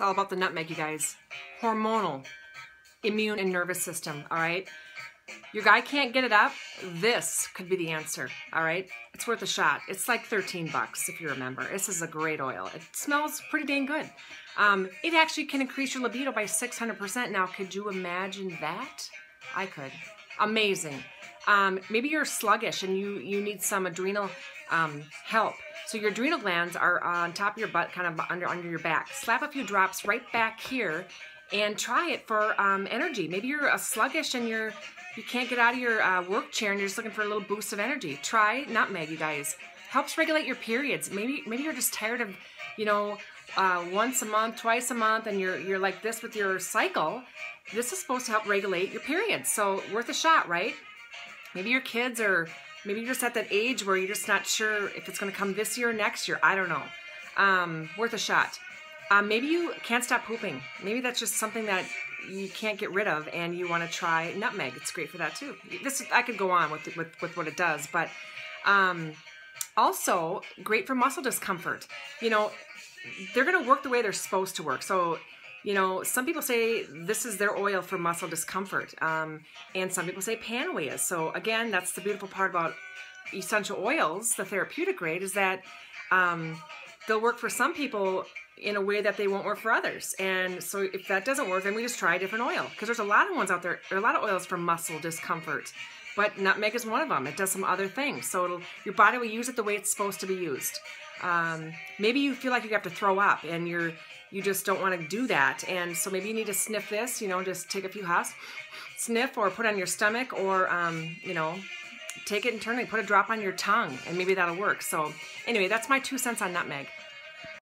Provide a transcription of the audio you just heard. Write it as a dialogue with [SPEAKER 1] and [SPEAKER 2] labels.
[SPEAKER 1] It's all about the nutmeg, you guys. Hormonal, immune and nervous system, all right? Your guy can't get it up, this could be the answer, all right? It's worth a shot. It's like 13 bucks if you remember. This is a great oil. It smells pretty dang good. Um, it actually can increase your libido by 600%. Now, could you imagine that? I could. Amazing. Um, maybe you're sluggish and you, you need some adrenal um, help. So your adrenal glands are on top of your butt, kind of under, under your back. Slap a few drops right back here and try it for um, energy. Maybe you're a sluggish and you're you can't get out of your uh, work chair and you're just looking for a little boost of energy. Try nutmeg, you guys. Helps regulate your periods. Maybe maybe you're just tired of, you know, uh, once a month, twice a month, and you're you're like this with your cycle. This is supposed to help regulate your periods. So worth a shot, right? Maybe your kids are maybe you're just at that age where you're just not sure if it's going to come this year or next year. I don't know. Um, worth a shot. Um, maybe you can't stop pooping. Maybe that's just something that you can't get rid of and you want to try nutmeg. It's great for that too. This I could go on with with, with what it does, but um, also great for muscle discomfort. You know, they're going to work the way they're supposed to work. So, you know, some people say this is their oil for muscle discomfort, um, and some people say is. So again, that's the beautiful part about essential oils, the therapeutic grade, is that um, they'll work for some people in a way that they won't work for others. And so if that doesn't work, then we just try a different oil. Because there's a lot of ones out there, there are a lot of oils for muscle discomfort. But nutmeg is one of them. It does some other things. So your body will use it the way it's supposed to be used. Um, maybe you feel like you have to throw up and you're you just don't want to do that. And so maybe you need to sniff this, you know, just take a few huffs, sniff or put on your stomach or, um, you know, take it internally, put a drop on your tongue and maybe that'll work. So anyway, that's my two cents on nutmeg.